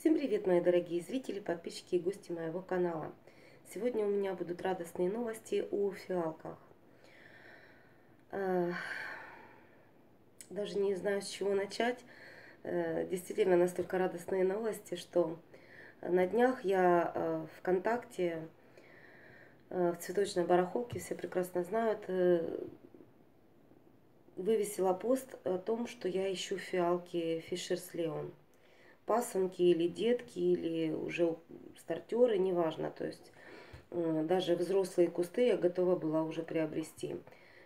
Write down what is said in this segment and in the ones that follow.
Всем привет, мои дорогие зрители, подписчики и гости моего канала. Сегодня у меня будут радостные новости о фиалках. Э, даже не знаю, с чего начать. Э, действительно, настолько радостные новости, что на днях я э, ВКонтакте, в цветочной барахолке, все прекрасно знают, вывесила пост о том, что я ищу фиалки Фишерс Леон пасынки или детки, или уже стартеры, неважно. То есть даже взрослые кусты я готова была уже приобрести.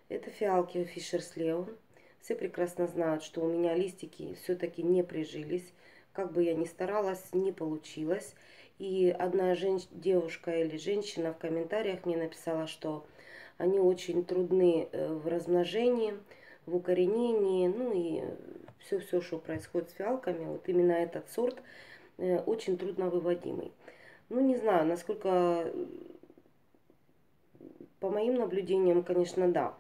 Это фиалки Fisher's Leon. Все прекрасно знают, что у меня листики все-таки не прижились. Как бы я ни старалась, не получилось. И одна женщ... девушка или женщина в комментариях мне написала, что они очень трудны э, в размножении, в укоренении, ну и все-все, что происходит с фиалками, вот именно этот сорт э, очень трудно выводимый. Ну, не знаю, насколько, по моим наблюдениям, конечно, да.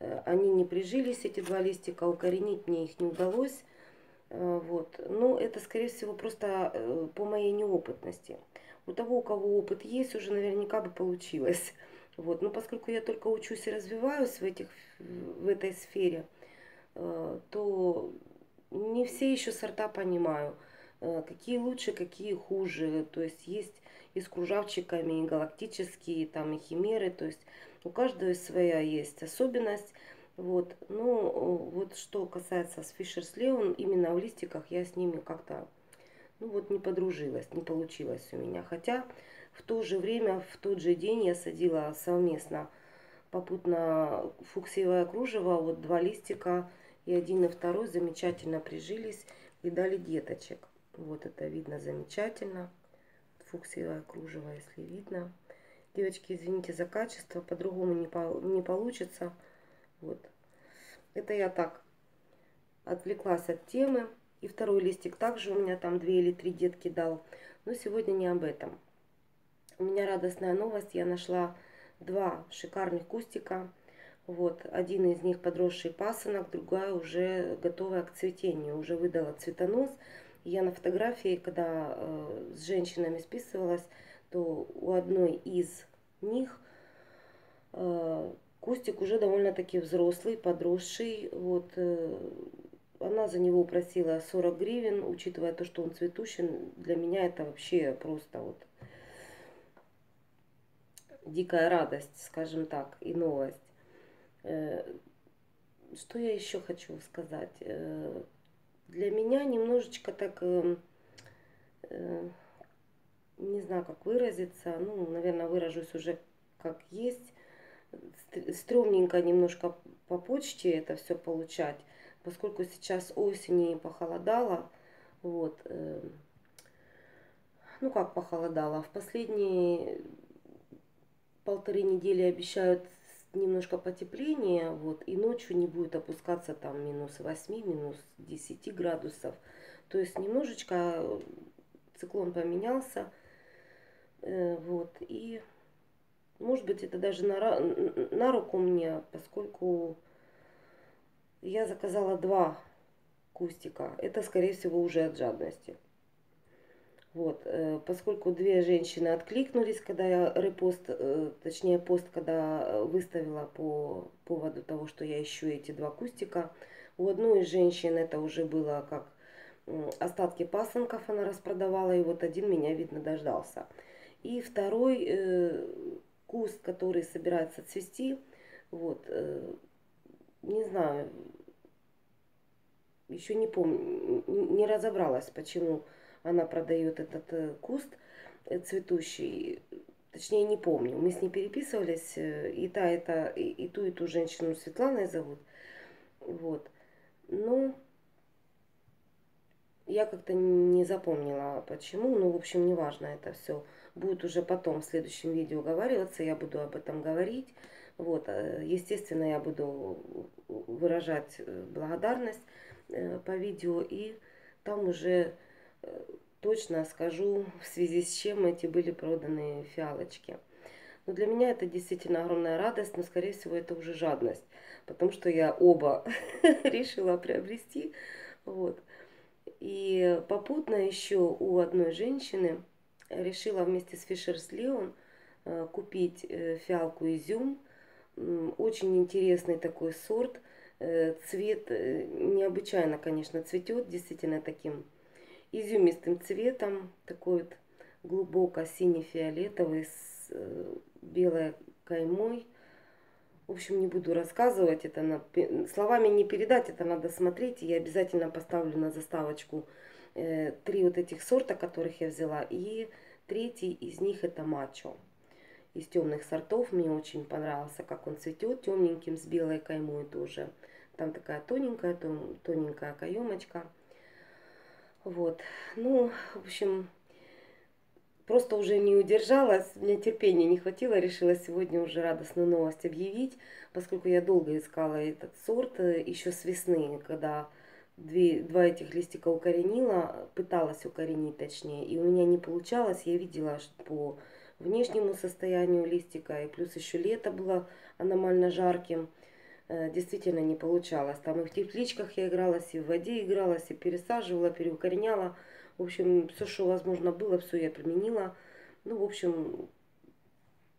Э, они не прижились, эти два листика, укоренить мне их не удалось. Э, вот. Но это, скорее всего, просто по моей неопытности. У того, у кого опыт есть, уже наверняка бы получилось. Вот. Но поскольку я только учусь и развиваюсь в, этих, в этой сфере, то не все еще сорта понимаю, э, какие лучше, какие хуже. То есть есть и с кружавчиками, и галактические, там, и химеры. То есть у каждого своя есть особенность. Вот. Ну, вот что касается с Fisher's Leon, именно в листиках я с ними как-то, ну вот не подружилась, не получилось у меня. Хотя в то же время, в тот же день я садила совместно попутно фуксиевое кружево, вот два листика и один и второй замечательно прижились и дали деточек. Вот это видно замечательно. Фуксиевое кружево, если видно. Девочки, извините за качество, по-другому не, по, не получится. Вот. Это я так отвлеклась от темы. И второй листик также у меня там две или три детки дал. Но сегодня не об этом. У меня радостная новость. Я нашла два шикарных кустика вот, один из них подросший пасынок, другая уже готовая к цветению, уже выдала цветонос. Я на фотографии, когда э, с женщинами списывалась, то у одной из них э, кустик уже довольно-таки взрослый, подросший. Вот, э, она за него просила 40 гривен, учитывая то, что он цветущий, для меня это вообще просто вот дикая радость, скажем так, и новость. Э, что я еще хочу сказать? Э, для меня немножечко так, э, не знаю, как выразиться, ну, наверное, выражусь уже как есть. Стрёмненько немножко по почте это все получать, поскольку сейчас осень и похолодало, вот, ну как похолодало, в последние полторы недели обещают немножко потепление, вот, и ночью не будет опускаться там минус 8, минус 10 градусов. То есть немножечко циклон поменялся, э, вот, и может быть это даже на, на руку мне, поскольку я заказала два кустика. Это, скорее всего, уже от жадности. Вот, э, поскольку две женщины откликнулись, когда я репост, э, точнее пост, когда выставила по поводу того, что я ищу эти два кустика. У одной из женщин это уже было как остатки пасынков она распродавала, и вот один меня, видно, дождался. И второй э, куст, который собирается цвести, вот, э, не знаю, еще не помню, не разобралась, почему она продает этот э, куст э, цветущий, точнее не помню, мы с ней переписывались, э, и та, это, и, и ту, и ту женщину Светланой зовут, вот, ну, я как-то не запомнила почему, ну, в общем, неважно это все, будет уже потом в следующем видео говориться, я буду об этом говорить, вот, естественно, я буду выражать благодарность по видео, и там уже точно скажу, в связи с чем эти были проданы фиалочки. Но для меня это действительно огромная радость, но, скорее всего, это уже жадность, потому что я оба решила приобрести. Вот. И попутно еще у одной женщины решила вместе с Фишерс Леон купить э, фиалку изюм. Очень интересный такой сорт. Э, цвет э, необычайно, конечно, цветет, действительно таким изюмистым цветом. Такой вот глубоко сине-фиолетовый с белой каймой. В общем, не буду рассказывать, это на, словами не передать, это надо смотреть. Я обязательно поставлю на заставочку э, три вот этих сорта, которых я взяла. И третий из них это мачо. Из темных сортов мне очень понравился, как он цветет, темненьким с белой каймой тоже. Там такая тоненькая, тоненькая каемочка. Вот. Ну, в общем, просто уже не удержалась, мне терпения не хватило, решила сегодня уже радостную новость объявить, поскольку я долго искала этот сорт, э, еще с весны, когда две, два этих листика укоренила, пыталась укоренить точнее, и у меня не получалось, я видела что по внешнему состоянию листика, и плюс еще лето было аномально жарким, действительно не получалось. Там и в тепличках я игралась, и в воде игралась, и пересаживала, переукореняла, в общем, все, что возможно было, все я применила. Ну, в общем,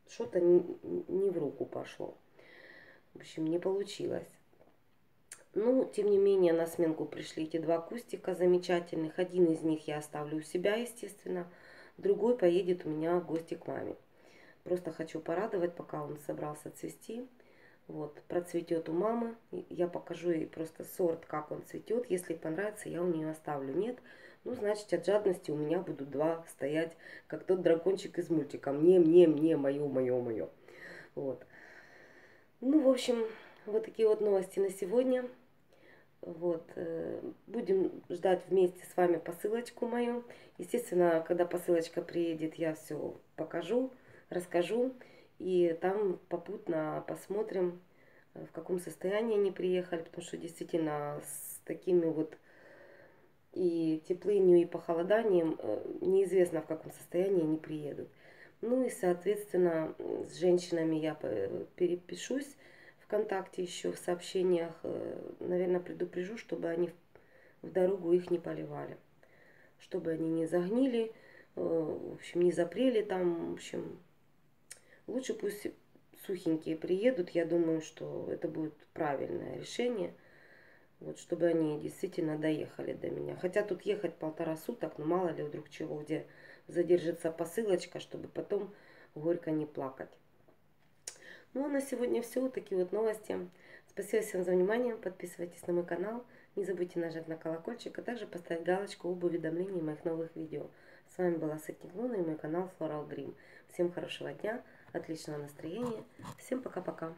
что-то не, не в руку пошло. В общем, не получилось. Ну, тем не менее, на сменку пришли эти два кустика замечательных. Один из них я оставлю у себя, естественно. Другой поедет у меня в гости к маме. Просто хочу порадовать, пока он собрался цвести. Вот, процветет у мамы. Я покажу ей просто сорт, как он цветет. Если понравится, я у нее оставлю. Нет, ну, значит, от жадности у меня будут два стоять, как тот дракончик из мультика. Мне, мне, мне, мое, мое, мое. Вот. Ну, в общем, вот такие вот новости на сегодня. Вот. Э, будем ждать вместе с вами посылочку мою. Естественно, когда посылочка приедет, я все покажу, расскажу. И там попутно посмотрим, э, в каком состоянии они приехали. Потому что действительно с такими вот и теплынью, и похолоданием э, неизвестно, в каком состоянии они приедут. Ну и, соответственно, с женщинами я перепишусь ВКонтакте еще в сообщениях. Э, наверное, предупрежу, чтобы они в дорогу их не поливали. Чтобы они не загнили, э, в общем, не запрели там. В общем, лучше пусть сухенькие приедут. Я думаю, что это будет правильное решение. Вот, чтобы они действительно доехали до меня. Хотя тут ехать полтора суток, но мало ли вдруг чего, где задержится посылочка, чтобы потом горько не плакать. Ну а на сегодня все. Такие вот новости. Спасибо всем за внимание. Подписывайтесь на мой канал. Не забудьте нажать на колокольчик, а также поставить галочку об уведомлении моих новых видео. С вами была Сытник Луна и мой канал Floral Dream. Всем хорошего дня, отличного настроения. Всем пока-пока.